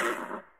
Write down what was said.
you